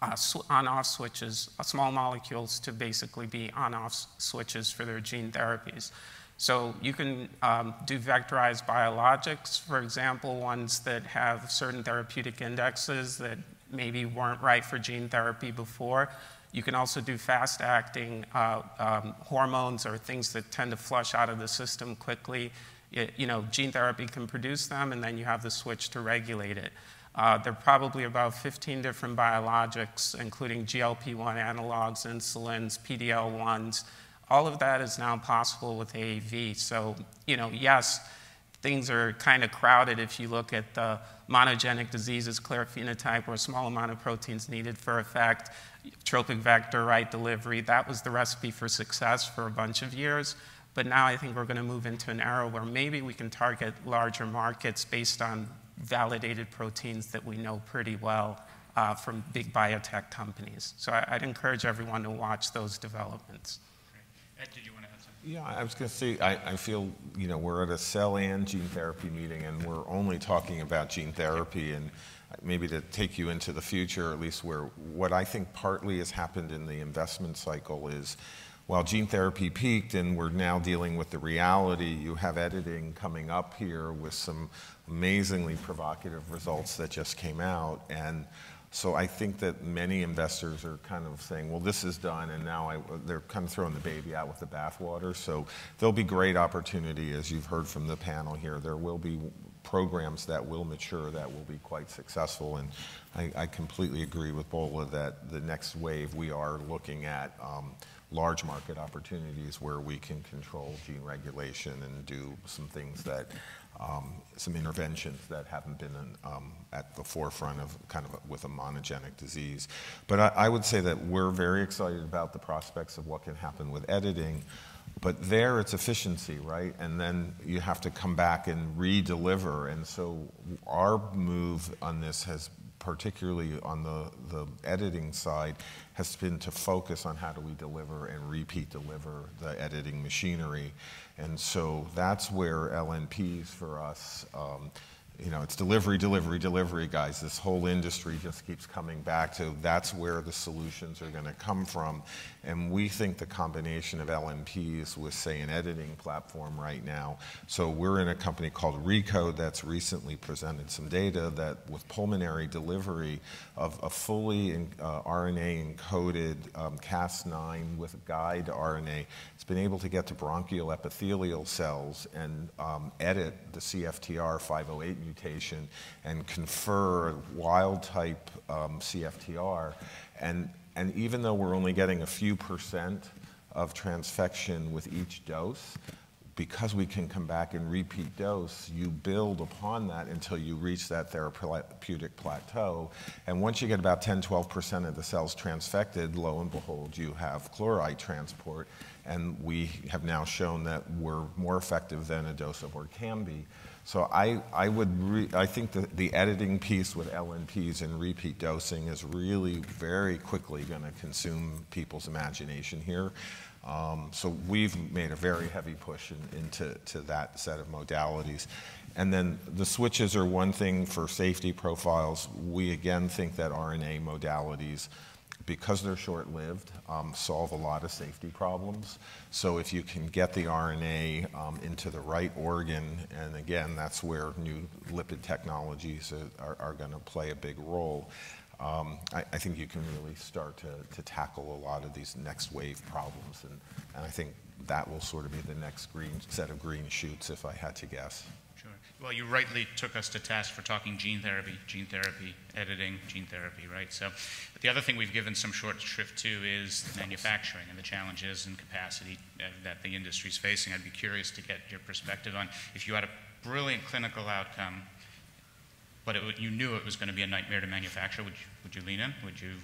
uh, on-off switches, uh, small molecules to basically be on-off switches for their gene therapies. So you can um, do vectorized biologics, for example, ones that have certain therapeutic indexes that maybe weren't right for gene therapy before. You can also do fast-acting uh, um, hormones or things that tend to flush out of the system quickly. It, you know, gene therapy can produce them, and then you have the switch to regulate it. Uh, there are probably about 15 different biologics, including GLP-1 analogs, insulins, PD-L1s. All of that is now possible with AAV. So, you know, yes, things are kind of crowded if you look at the monogenic diseases, clear phenotype, or a small amount of proteins needed for effect, tropic vector, right delivery. That was the recipe for success for a bunch of years. But now I think we're going to move into an era where maybe we can target larger markets based on validated proteins that we know pretty well uh, from big biotech companies. So I, would encourage everyone to watch those developments. Ed, did you want to add something? Yeah, I was going to say, I, I, feel, you know, we're at a cell and gene therapy meeting, and we're only talking about gene therapy, and maybe to take you into the future, at least where what I think partly has happened in the investment cycle is while gene therapy peaked and we're now dealing with the reality, you have editing coming up here with some amazingly provocative results that just came out. And so I think that many investors are kind of saying, well, this is done, and now I, they're kind of throwing the baby out with the bathwater. So there'll be great opportunity, as you've heard from the panel here. There will be programs that will mature that will be quite successful. And I, I completely agree with Bola that the next wave we are looking at um, large market opportunities where we can control gene regulation and do some things that um, some interventions that haven't been um, at the forefront of kind of with a monogenic disease. But I, I, would say that we're very excited about the prospects of what can happen with editing. But there it's efficiency, right? And then you have to come back and re-deliver. And so our move on this has particularly on the, the editing side, has been to focus on how do we deliver and repeat deliver the editing machinery. And so that's where LNPs for us um, you know, it's delivery, delivery, delivery, guys. This whole industry just keeps coming back to that's where the solutions are going to come from. And we think the combination of LNPs with, say, an editing platform right now. So we're in a company called Recode that's recently presented some data that with pulmonary delivery of a fully uh, RNA encoded um, Cas9 with a guide RNA, it's been able to get to bronchial epithelial cells and um, edit the CFTR 508 mutation and confer wild type um, CFTR. And, and even though we're only getting a few percent of transfection with each dose, because we can come back and repeat dose, you build upon that until you reach that therapeutic plateau. And once you get about 10, 12% of the cells transfected, lo and behold, you have chloride transport. And we have now shown that we're more effective than a dose of Orkambi. So I, I would re, I think the, the editing piece with LNPs and repeat dosing is really very quickly going to consume people's imagination here. Um, so we've made a very heavy push in, into to that set of modalities. And then the switches are one thing for safety profiles. We again think that RNA modalities because they're short-lived, um, solve a lot of safety problems. So if you can get the RNA um, into the right organ, and again, that's where new lipid technologies are, are going to play a big role. Um, I, I, think you can really start to, to tackle a lot of these next wave problems, and, and I think that will sort of be the next green set of green shoots, if I had to guess. Well, you rightly took us to task for talking gene therapy, gene therapy, editing, gene therapy, right? So, the other thing we've given some short shrift to is manufacturing and the challenges and capacity uh, that the industry is facing. I'd be curious to get your perspective on if you had a brilliant clinical outcome, but it, you knew it was going to be a nightmare to manufacture, would you, would you lean in? Would you,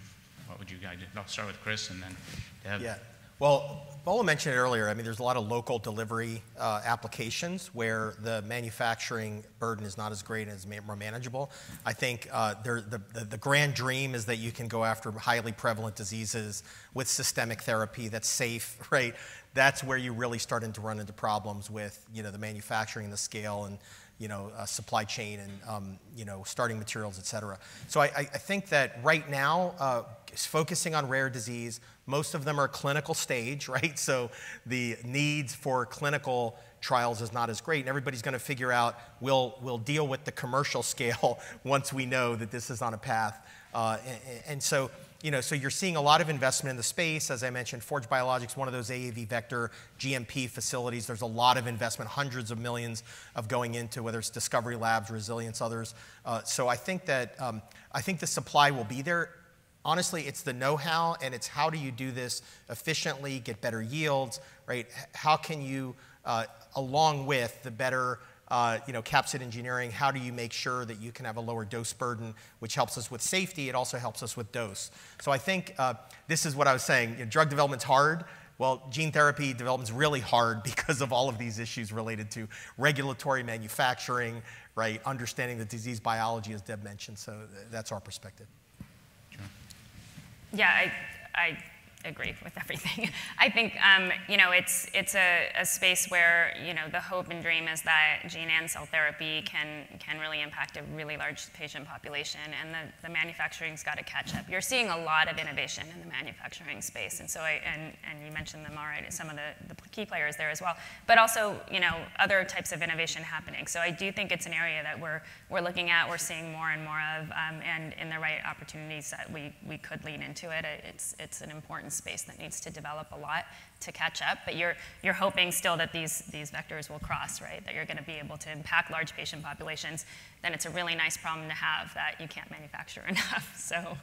what would you guide? I'll start with Chris and then Deb. Yeah. Well, Bola mentioned it earlier. I mean, there's a lot of local delivery uh, applications where the manufacturing burden is not as great and is more manageable. I think uh, the, grand dream is that you can go after highly prevalent diseases with systemic therapy that's safe, right? That's where you really start to run into problems with, you know, the manufacturing and the scale and, you know, uh, supply chain and, um, you know, starting materials, et cetera. So I, I think that right now, focusing on rare disease, most of them are clinical stage, right? So the needs for clinical trials is not as great. And everybody's going to figure out we'll, we'll deal with the commercial scale once we know that this is on a path. Uh, and, and, so, you know, so you're seeing a lot of investment in the space. As I mentioned, Forge Biologics, one of those AAV vector GMP facilities. There's a lot of investment, hundreds of millions of going into whether it's Discovery Labs, Resilience, others. Uh, so I think that um, I think the supply will be there honestly, it's the know-how and it's how do you do this efficiently, get better yields, right? How can you, uh, along with the better uh, you know, capsid engineering, how do you make sure that you can have a lower dose burden, which helps us with safety, it also helps us with dose. So I think uh, this is what I was saying, you know, drug development's hard, well, gene therapy development is really hard because of all of these issues related to regulatory manufacturing, right? Understanding the disease biology, as Deb mentioned. So that's our perspective. Yeah, I, I agree with everything. I think um, you know it's it's a, a, space where you know the hope and dream is that gene and cell therapy can can really impact a really large patient population, and the, the manufacturing's got to catch up. You're seeing a lot of innovation in the manufacturing space, and so I and and you mentioned them already, some of the, the key players there as well, but also you know other types of innovation happening. So I do think it's an area that we're we're looking at, we're seeing more and more of, um, and in the right opportunities that we we could lean into it. It's it's an important important space that needs to develop a lot to catch up. But you're, you're hoping still that these, these vectors will cross, right? That you're going to be able to impact large patient populations. Then it's a really nice problem to have that you can't manufacture enough. So.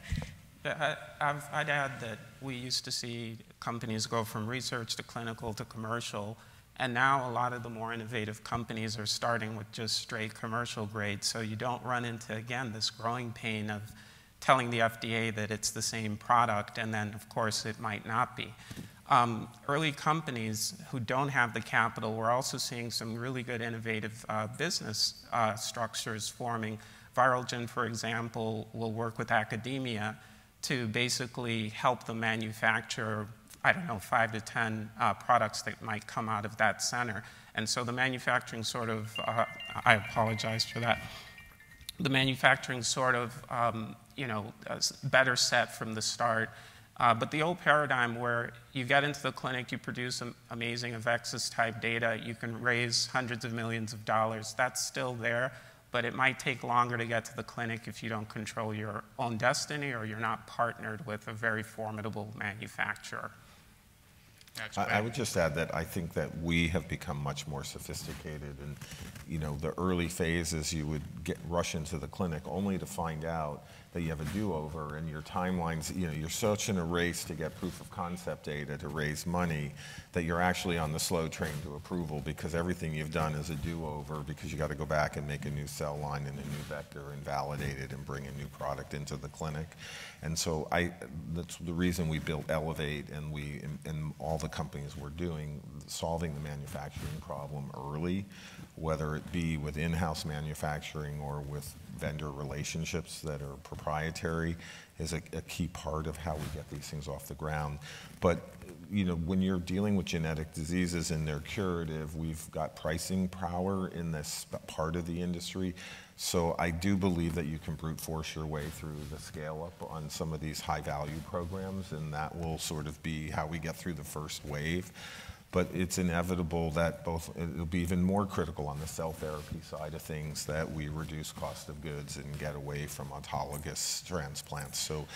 Yeah, I, I'd add that we used to see companies go from research to clinical to commercial. And now a lot of the more innovative companies are starting with just straight commercial grade. So you don't run into, again, this growing pain of telling the FDA that it's the same product, and then, of course, it might not be. Um, early companies who don't have the capital, we're also seeing some really good innovative uh, business uh, structures forming. Virogen, for example, will work with academia to basically help them manufacture, I don't know, five to 10 uh, products that might come out of that center. And so the manufacturing sort of, uh, I apologize for that the manufacturing sort of, um, you know, better set from the start. Uh, but the old paradigm where you get into the clinic, you produce amazing AveXis type data, you can raise hundreds of millions of dollars, that's still there, but it might take longer to get to the clinic if you don't control your own destiny or you're not partnered with a very formidable manufacturer. I, I, would just add that I think that we have become much more sophisticated. And, you know, the early phases, you would get rush into the clinic only to find out that you have a do-over and your timelines, you know, you're such in a race to get proof of concept data to raise money that you're actually on the slow train to approval because everything you've done is a do-over because you got to go back and make a new cell line and a new vector and validate it and bring a new product into the clinic. And so I, that's the reason we built Elevate and we, and all the companies we're doing, solving the manufacturing problem early, whether it be with in-house manufacturing or with vendor relationships that are proprietary is a, a, key part of how we get these things off the ground. But you know, when you're dealing with genetic diseases and they're curative, we've got pricing power in this part of the industry. So I do believe that you can brute force your way through the scale up on some of these high value programs, and that will sort of be how we get through the first wave but it's inevitable that both it'll be even more critical on the cell therapy side of things that we reduce cost of goods and get away from autologous transplants. So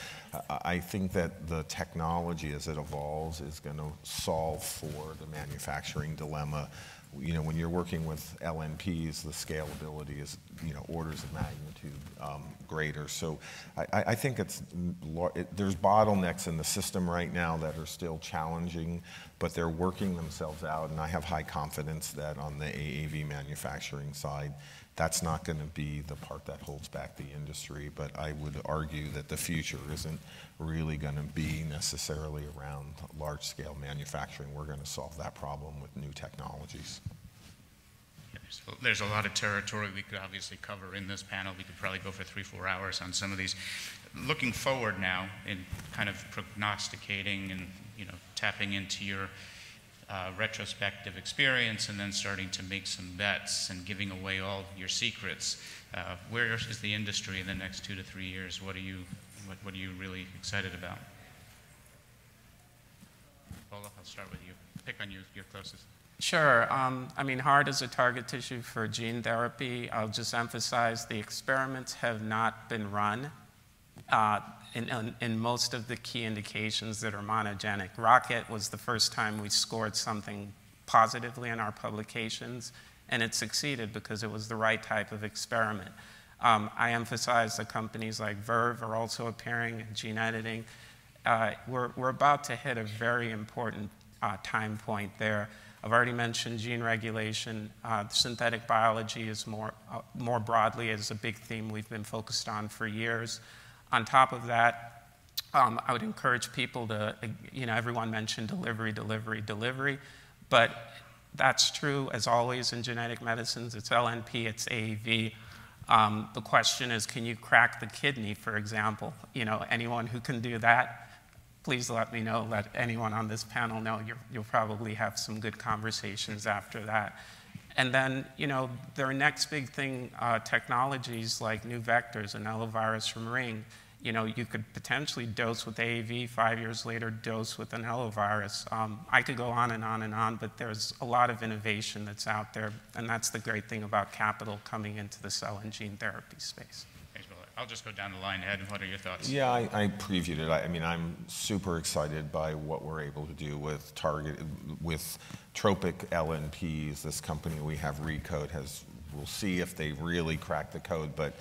I think that the technology as it evolves is going to solve for the manufacturing dilemma you know, when you're working with LNPs, the scalability is, you know, orders of magnitude um, greater. So I, I think it's, it, there's bottlenecks in the system right now that are still challenging, but they're working themselves out. And I have high confidence that on the AAV manufacturing side, that's not going to be the part that holds back the industry. But I would argue that the future isn't really going to be necessarily around large scale manufacturing. We're going to solve that problem with new technologies. there's a lot of territory we could obviously cover in this panel. We could probably go for three, four hours on some of these. Looking forward now in kind of prognosticating and you know tapping into your uh, retrospective experience and then starting to make some bets and giving away all your secrets. Uh, where is the industry in the next two to three years? What are you, what, what are you really excited about? Paula, I'll start with you. Pick on you, your closest. Sure. Um, I mean, heart is a target tissue for gene therapy. I'll just emphasize the experiments have not been run. Uh, in, in, most of the key indications that are monogenic. Rocket was the first time we scored something positively in our publications, and it succeeded because it was the right type of experiment. Um, I emphasize that companies like Verve are also appearing in gene editing. Uh, we're, we're about to hit a very important uh, time point there. I've already mentioned gene regulation. Uh, synthetic biology is more, uh, more broadly is a big theme we've been focused on for years. On top of that, um, I would encourage people to, you know, everyone mentioned delivery, delivery, delivery, but that's true as always in genetic medicines. It's LNP, it's AAV. Um, the question is, can you crack the kidney, for example? You know, anyone who can do that, please let me know. Let anyone on this panel know. you will probably have some good conversations after that. And then, you know, their next big thing, uh, technologies like new vectors and norovirus from Ring, you know, you could potentially dose with AAV, five years later dose with an norovirus. Um, I could go on and on and on, but there's a lot of innovation that's out there, and that's the great thing about capital coming into the cell and gene therapy space. I'll just go down the line, Ed. What are your thoughts? Yeah, I, I previewed it. I, I, mean, I'm super excited by what we're able to do with target with tropic LNPs. This company we have, Recode, has. We'll see if they really crack the code, but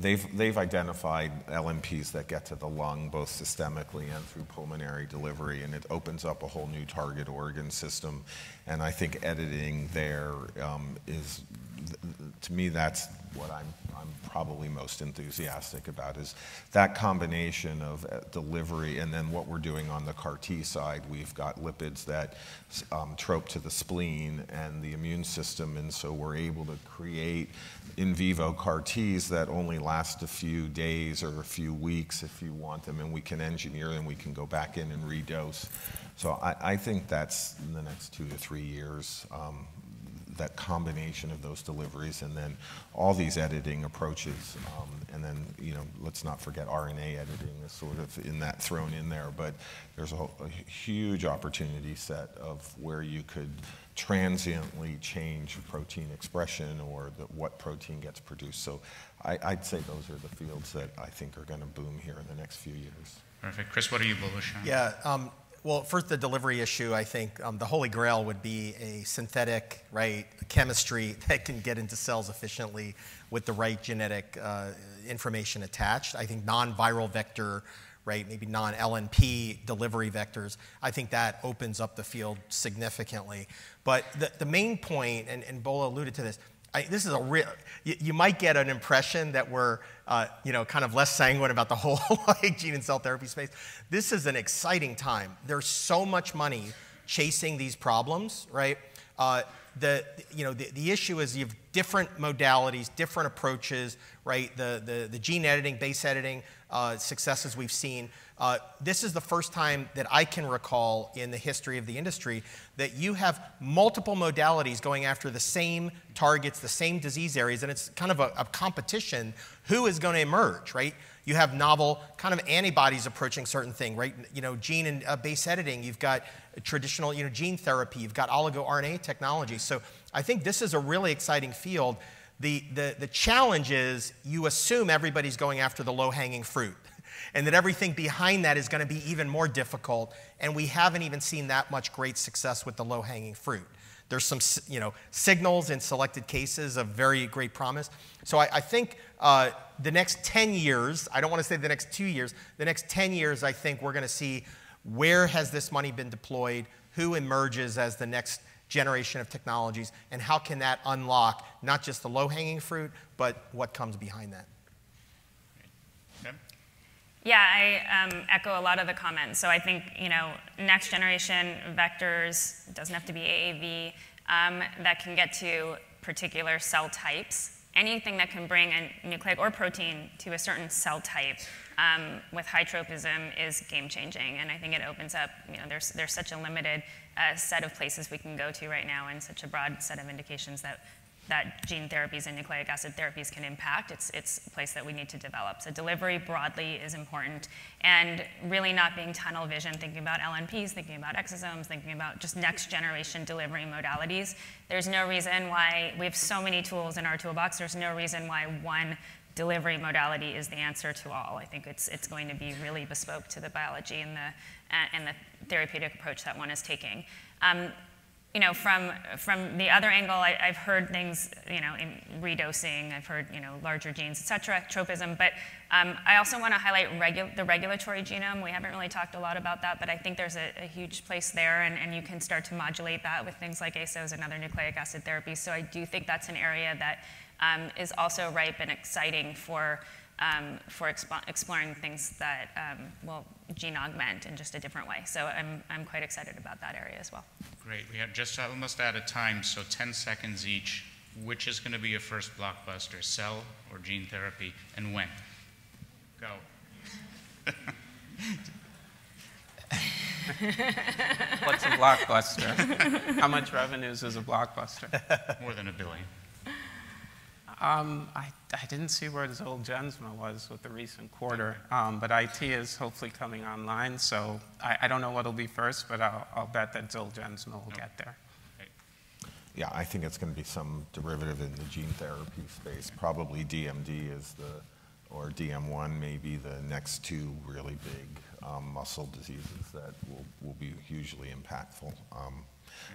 they've they've identified LNPs that get to the lung both systemically and through pulmonary delivery, and it opens up a whole new target organ system. And I think editing there um, is, to me, that's what I'm, I'm probably most enthusiastic about is that combination of uh, delivery and then what we're doing on the CAR T side. We've got lipids that um, trope to the spleen and the immune system, and so we're able to create in vivo CAR Ts that only last a few days or a few weeks if you want them, and we can engineer them, we can go back in and redose. So I, I think that's in the next two to three years. Um, that combination of those deliveries and then all these editing approaches. Um, and then, you know, let's not forget RNA editing is sort of in that thrown in there. But there's a, a huge opportunity set of where you could transiently change protein expression or the, what protein gets produced. So I, would say those are the fields that I think are going to boom here in the next few years. Perfect. Chris, what are you bullish on? Yeah. Um, well, first, the delivery issue, I think um, the holy grail would be a synthetic, right, chemistry that can get into cells efficiently with the right genetic uh, information attached. I think non viral vector right? Maybe non LNP delivery vectors. I think that opens up the field significantly. But the, the main point, and, and Bola alluded to this, I, this is a real, you, you, might get an impression that we're, uh, you know, kind of less sanguine about the whole like, gene and cell therapy space. This is an exciting time. There's so much money chasing these problems, right? Uh, the, you know, the, the issue is you have different modalities, different approaches, right? The, the, the gene editing, base editing uh, successes we've seen. Uh, this is the first time that I can recall in the history of the industry that you have multiple modalities going after the same targets, the same disease areas, and it's kind of a, a competition. Who is going to emerge, right? You have novel kind of antibodies approaching certain thing, right? You know, gene and uh, base editing. You've got traditional, you know, gene therapy. You've got oligo RNA technology. So I think this is a really exciting field. The, the, the challenge is you assume everybody's going after the low hanging fruit and that everything behind that is going to be even more difficult. And we haven't even seen that much great success with the low hanging fruit. There's some you know, signals in selected cases of very great promise. So I, I think uh, the next 10 years, I don't want to say the next two years, the next 10 years, I think we're going to see where has this money been deployed, who emerges as the next generation of technologies, and how can that unlock not just the low hanging fruit, but what comes behind that. Yeah, I um, echo a lot of the comments. So I think, you know, next generation vectors, doesn't have to be AAV, um, that can get to particular cell types. Anything that can bring a nucleic or protein to a certain cell type um, with high tropism is game changing. And I think it opens up, you know, there's, there's such a limited uh, set of places we can go to right now and such a broad set of indications that that gene therapies and nucleic acid therapies can impact. It's, it's a place that we need to develop. So delivery broadly is important and really not being tunnel vision, thinking about LNPs, thinking about exosomes, thinking about just next generation delivery modalities. There's no reason why we have so many tools in our toolbox. There's no reason why one delivery modality is the answer to all. I think it's, it's going to be really bespoke to the biology and the, and the therapeutic approach that one is taking. Um, you know, from, from the other angle, I, have heard things, you know, in redosing, I've heard, you know, larger genes, et cetera, tropism, but um, I also want to highlight regu the regulatory genome. We haven't really talked a lot about that, but I think there's a, a, huge place there, and, and you can start to modulate that with things like ASOs and other nucleic acid therapies. So I do think that's an area that um, is also ripe and exciting for um, for expo- exploring things that um, will gene augment in just a different way. So I'm, I'm quite excited about that area as well. Great. We are just almost out of time, so 10 seconds each. Which is going to be your first blockbuster, cell or gene therapy, and when? Go. What's a blockbuster? How much revenues is a blockbuster? More than a billion. Um, I, I, didn't see where Zolgensma was with the recent quarter, um, but IT is hopefully coming online, so I, I don't know what will be first, but I'll, I'll bet that Zolgensma will get there. Yeah, I think it's going to be some derivative in the gene therapy space. Probably DMD is the, or DM1 maybe the next two really big um, muscle diseases that will, will be hugely impactful. Um,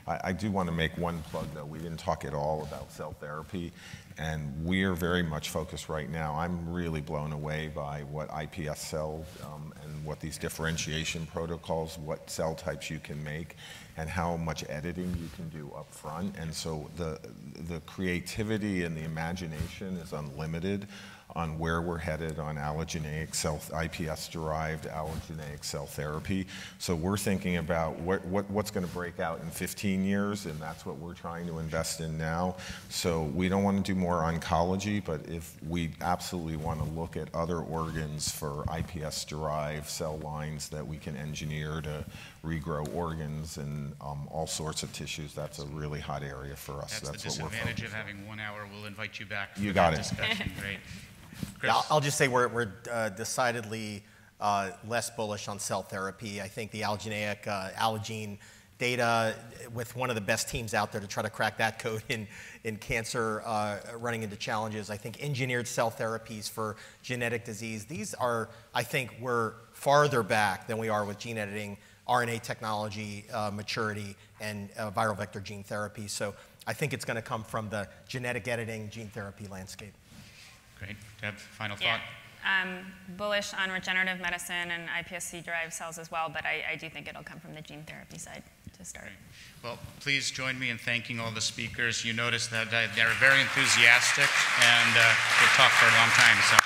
I, I, do want to make one plug, though. We didn't talk at all about cell therapy, and we're very much focused right now. I'm really blown away by what iPS cells um, and what these differentiation protocols, what cell types you can make, and how much editing you can do up front. And so the, the creativity and the imagination is unlimited on where we're headed on allogeneic cell, iPS-derived allogeneic cell therapy. So we're thinking about what, what, what's going to break out in 15 years, and that's what we're trying to invest in now. So we don't want to do more oncology, but if we absolutely want to look at other organs for iPS-derived cell lines that we can engineer to regrow organs and um, all sorts of tissues. That's a really hot area for us. That's the what we're disadvantage of having one hour. We'll invite you back You got it. discussion. Great. Chris? Yeah, I'll- just say we're, we're uh, decidedly uh, less bullish on cell therapy. I think the allogeneic uh, allogene data with one of the best teams out there to try to crack that code in, in cancer uh, running into challenges. I think engineered cell therapies for genetic disease, these are, I think, we're farther back than we are with gene editing, RNA technology uh, maturity, and uh, viral vector gene therapy. So I think it's going to come from the genetic editing gene therapy landscape. Great. Deb, final Yeah. thought? Um, bullish on regenerative medicine and iPSC-derived cells as well, but I, I do think it'll come from the gene therapy side to start. Well, please join me in thanking all the speakers. You notice that they're very enthusiastic and uh, they talk for a long time, so